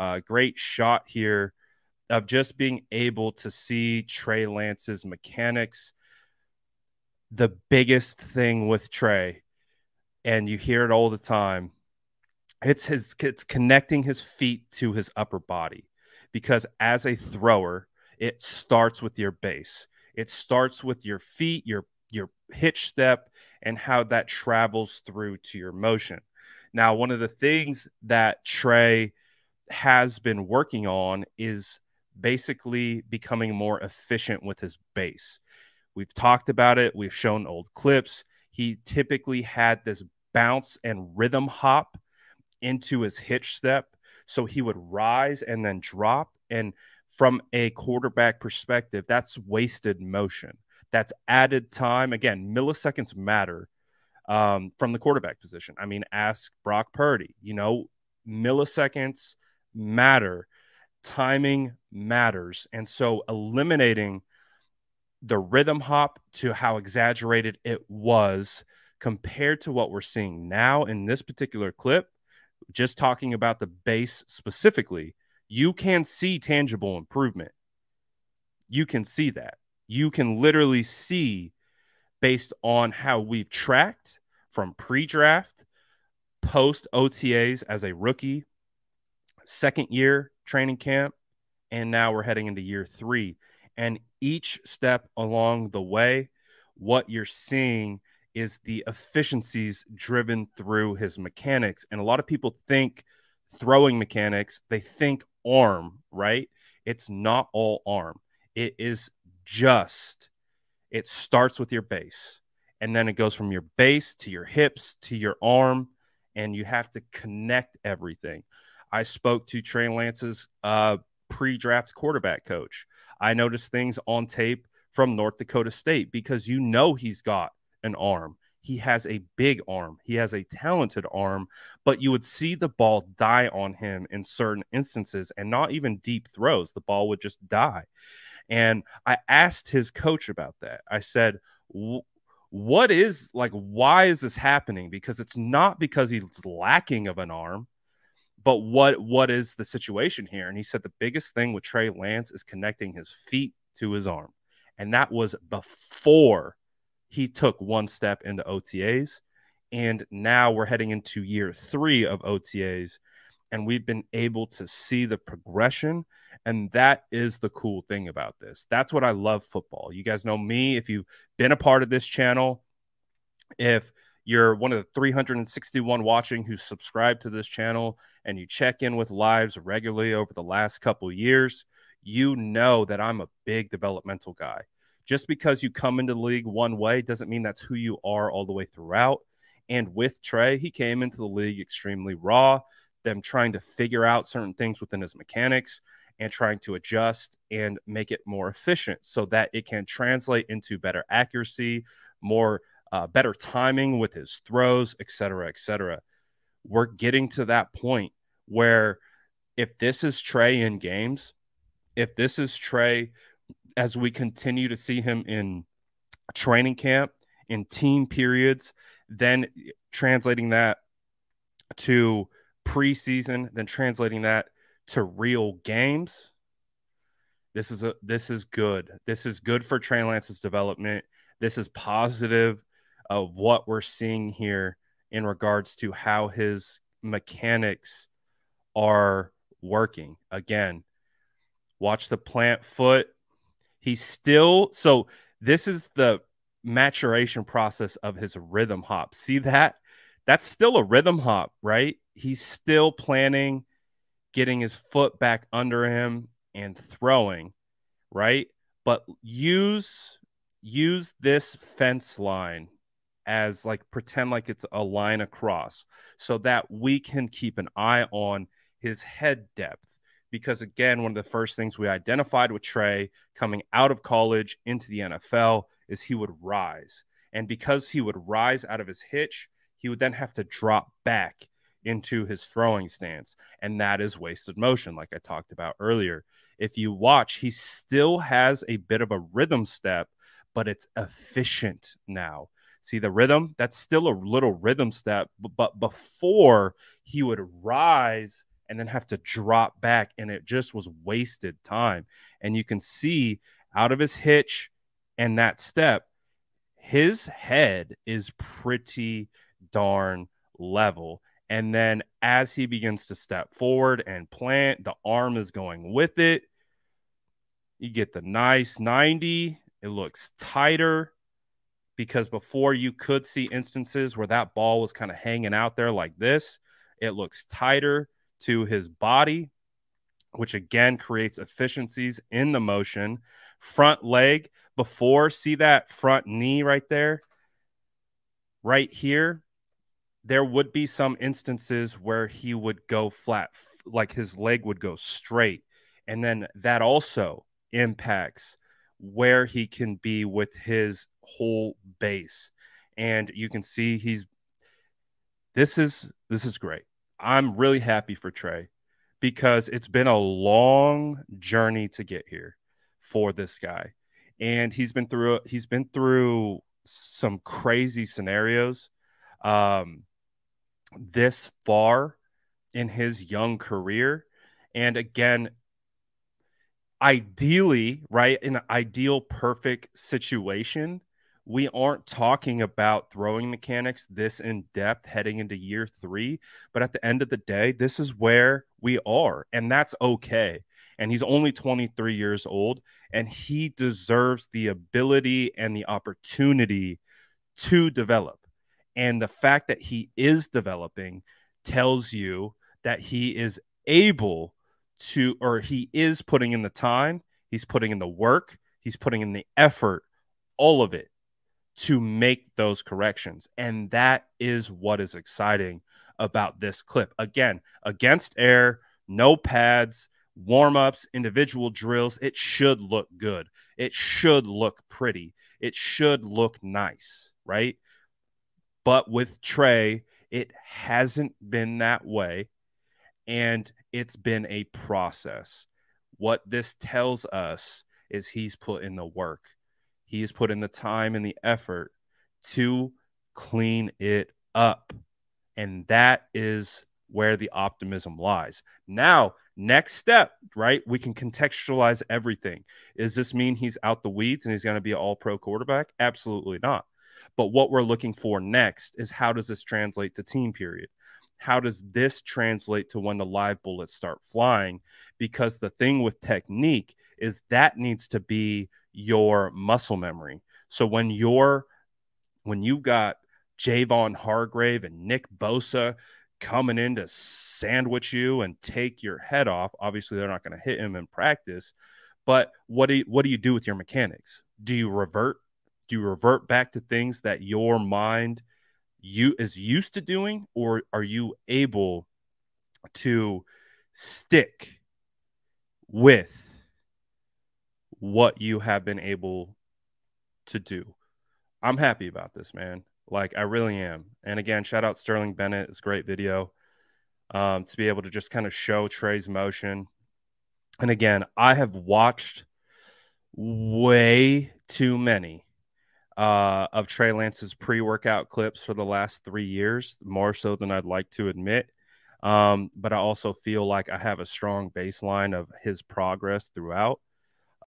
Uh, great shot here of just being able to see Trey Lance's mechanics. The biggest thing with Trey, and you hear it all the time, it's his it's connecting his feet to his upper body because as a thrower, it starts with your base. It starts with your feet, your your hitch step, and how that travels through to your motion. Now, one of the things that Trey has been working on is basically becoming more efficient with his base. We've talked about it, we've shown old clips. He typically had this bounce and rhythm hop into his hitch step. So he would rise and then drop. And from a quarterback perspective, that's wasted motion. That's added time. Again, milliseconds matter um, from the quarterback position. I mean, ask Brock Purdy. You know, milliseconds matter, timing matters. And so eliminating the rhythm hop to how exaggerated it was compared to what we're seeing now in this particular clip, just talking about the base specifically, you can see tangible improvement. You can see that. You can literally see based on how we've tracked from pre draft, post OTAs as a rookie, second year training camp, and now we're heading into year three. And each step along the way, what you're seeing is the efficiencies driven through his mechanics. And a lot of people think throwing mechanics, they think arm, right? It's not all arm. It is just, it starts with your base. And then it goes from your base to your hips to your arm. And you have to connect everything. I spoke to Trey Lance's uh, pre draft quarterback coach. I noticed things on tape from North Dakota State because you know he's got an arm. He has a big arm. He has a talented arm, but you would see the ball die on him in certain instances and not even deep throws. The ball would just die. And I asked his coach about that. I said, what is like why is this happening because it's not because he's lacking of an arm but what what is the situation here and he said the biggest thing with Trey Lance is connecting his feet to his arm and that was before he took one step into OTAs. And now we're heading into year three of OTAs, and we've been able to see the progression. And that is the cool thing about this. That's what I love football. You guys know me. If you've been a part of this channel, if you're one of the 361 watching who subscribe to this channel and you check in with lives regularly over the last couple years, you know that I'm a big developmental guy. Just because you come into the league one way doesn't mean that's who you are all the way throughout. And with Trey, he came into the league extremely raw, them trying to figure out certain things within his mechanics and trying to adjust and make it more efficient so that it can translate into better accuracy, more uh, better timing with his throws, et cetera, et cetera. We're getting to that point where if this is Trey in games, if this is Trey as we continue to see him in training camp, in team periods, then translating that to preseason, then translating that to real games. This is a this is good. This is good for Trey Lance's development. This is positive of what we're seeing here in regards to how his mechanics are working. Again, watch the plant foot He's still so this is the maturation process of his rhythm hop. See that? That's still a rhythm hop, right? He's still planning getting his foot back under him and throwing, right? But use use this fence line as like pretend like it's a line across so that we can keep an eye on his head depth because again, one of the first things we identified with Trey coming out of college into the NFL is he would rise. And because he would rise out of his hitch, he would then have to drop back into his throwing stance. And that is wasted motion, like I talked about earlier. If you watch, he still has a bit of a rhythm step, but it's efficient now. See the rhythm? That's still a little rhythm step, but before he would rise and then have to drop back. And it just was wasted time. And you can see out of his hitch and that step, his head is pretty darn level. And then as he begins to step forward and plant, the arm is going with it. You get the nice 90. It looks tighter because before you could see instances where that ball was kind of hanging out there like this. It looks tighter to his body, which again creates efficiencies in the motion. Front leg before, see that front knee right there? Right here, there would be some instances where he would go flat, like his leg would go straight. And then that also impacts where he can be with his whole base. And you can see he's this is this is great. I'm really happy for Trey because it's been a long journey to get here for this guy. And he's been through he's been through some crazy scenarios um this far in his young career. And again, ideally, right, in an ideal perfect situation, we aren't talking about throwing mechanics this in depth heading into year three. But at the end of the day, this is where we are, and that's okay. And he's only 23 years old, and he deserves the ability and the opportunity to develop. And the fact that he is developing tells you that he is able to, or he is putting in the time, he's putting in the work, he's putting in the effort, all of it to make those corrections. And that is what is exciting about this clip. Again, against air, no pads, warm ups, individual drills. It should look good. It should look pretty. It should look nice, right? But with Trey, it hasn't been that way. And it's been a process. What this tells us is he's put in the work, he's put in the time and the effort to clean it up. And that is where the optimism lies. Now, next step, right? We can contextualize everything. Does this mean he's out the weeds and he's going to be an all pro quarterback? Absolutely not. But what we're looking for next is how does this translate to team period? How does this translate to when the live bullets start flying? Because the thing with technique is that needs to be your muscle memory. So when you're when you got Javon Hargrave and Nick Bosa coming in to sandwich you and take your head off, obviously they're not going to hit him in practice. But what do you, what do you do with your mechanics? Do you revert do you revert back to things that your mind you is used to doing or are you able to stick with what you have been able to do. I'm happy about this man. Like i really am. And again shout out sterling bennett. It's great video um, to be able to just kind of show trey's motion. And again i have watched way too many uh, of Trey Lance's pre workout clips for the last three years, more so than I'd like to admit. Um, but I also feel like I have a strong baseline of his progress throughout.